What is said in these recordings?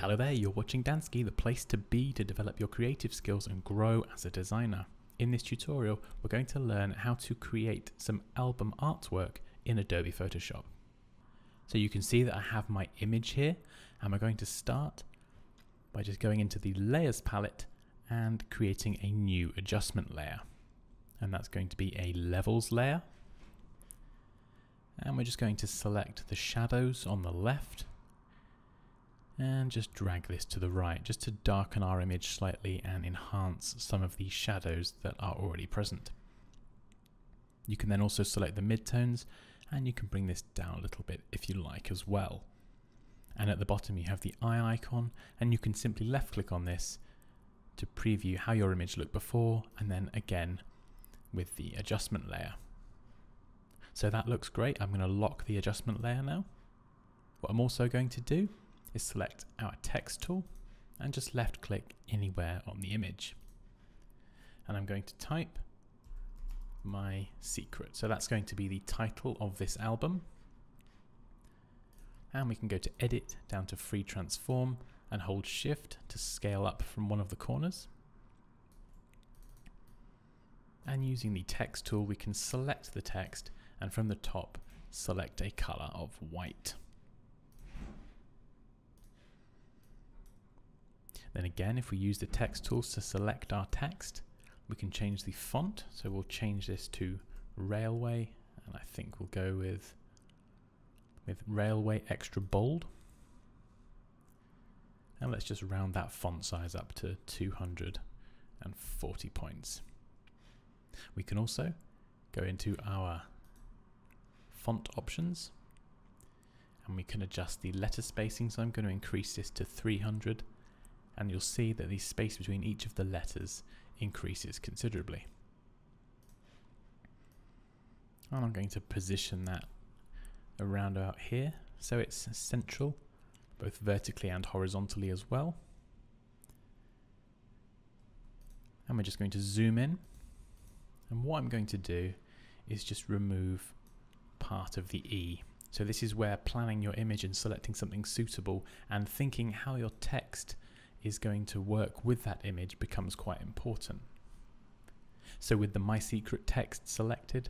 Hello there, you're watching Dansky, the place to be to develop your creative skills and grow as a designer. In this tutorial, we're going to learn how to create some album artwork in Adobe Photoshop. So you can see that I have my image here, and we're going to start by just going into the Layers palette and creating a new adjustment layer. And that's going to be a Levels layer. And we're just going to select the shadows on the left and just drag this to the right just to darken our image slightly and enhance some of the shadows that are already present. You can then also select the midtones and you can bring this down a little bit if you like as well. And at the bottom you have the eye icon and you can simply left click on this to preview how your image looked before and then again with the adjustment layer. So that looks great. I'm going to lock the adjustment layer now. What I'm also going to do is select our text tool and just left click anywhere on the image. And I'm going to type my secret. So that's going to be the title of this album. And we can go to edit down to free transform and hold shift to scale up from one of the corners. And using the text tool, we can select the text and from the top, select a color of white. Then again, if we use the text tools to select our text, we can change the font. So we'll change this to Raleway, and I think we'll go with, with Raleway Extra Bold. And let's just round that font size up to 240 points. We can also go into our font options and we can adjust the letter spacing. So I'm going to increase this to 300 and you'll see that the space between each of the letters increases considerably. And I'm going to position that around about here so it's central both vertically and horizontally as well. And we're just going to zoom in and what I'm going to do is just remove part of the E. So this is where planning your image and selecting something suitable and thinking how your text is going to work with that image becomes quite important. So with the My Secret text selected,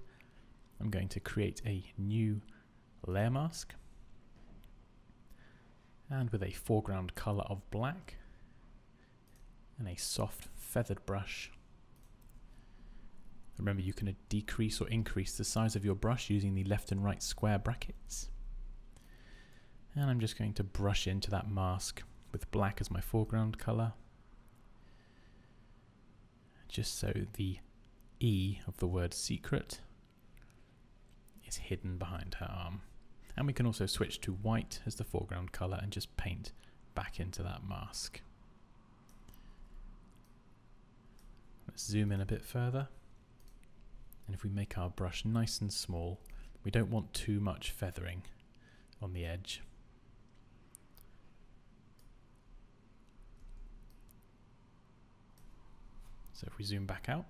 I'm going to create a new layer mask and with a foreground color of black and a soft feathered brush. Remember you can decrease or increase the size of your brush using the left and right square brackets. And I'm just going to brush into that mask with black as my foreground color. Just so the E of the word secret is hidden behind her arm. And we can also switch to white as the foreground color and just paint back into that mask. Let's zoom in a bit further. And if we make our brush nice and small, we don't want too much feathering on the edge. So if we zoom back out,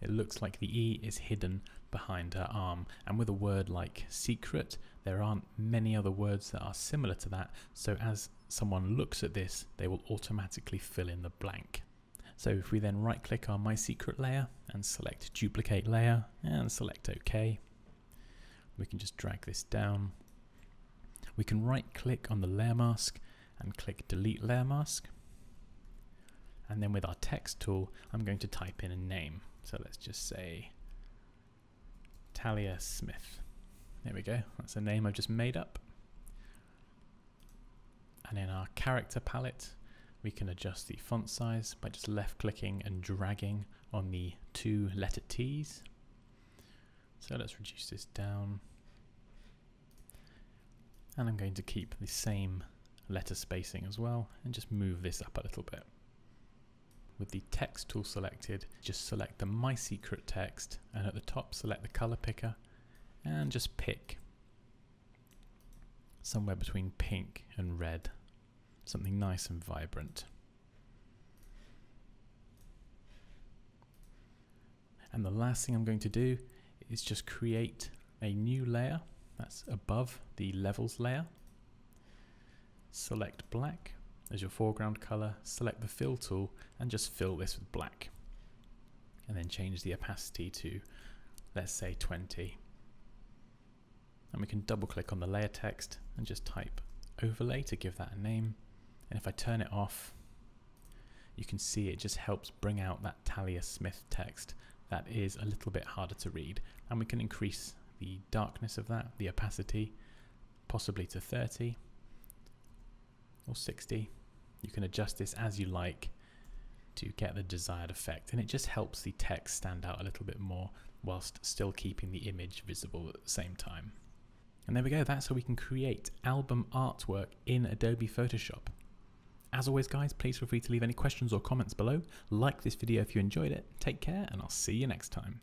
it looks like the E is hidden behind her arm. And with a word like secret, there aren't many other words that are similar to that. So as someone looks at this, they will automatically fill in the blank. So if we then right click on my secret layer and select duplicate layer and select OK, we can just drag this down. We can right click on the layer mask and click delete layer mask and then with our text tool, I'm going to type in a name. So let's just say Talia Smith. There we go. That's a name I've just made up. And in our character palette, we can adjust the font size by just left clicking and dragging on the two letter T's. So let's reduce this down. And I'm going to keep the same letter spacing as well and just move this up a little bit with the text tool selected, just select the My Secret text and at the top select the color picker and just pick somewhere between pink and red, something nice and vibrant. And the last thing I'm going to do is just create a new layer that's above the levels layer. select black as your foreground color, select the fill tool and just fill this with black. And then change the opacity to, let's say 20. And we can double click on the layer text and just type overlay to give that a name. And if I turn it off, you can see it just helps bring out that Talia Smith text that is a little bit harder to read. And we can increase the darkness of that, the opacity, possibly to 30 or 60. You can adjust this as you like to get the desired effect and it just helps the text stand out a little bit more whilst still keeping the image visible at the same time. And there we go, that's how we can create album artwork in Adobe Photoshop. As always guys, please feel free to leave any questions or comments below. Like this video if you enjoyed it, take care and I'll see you next time.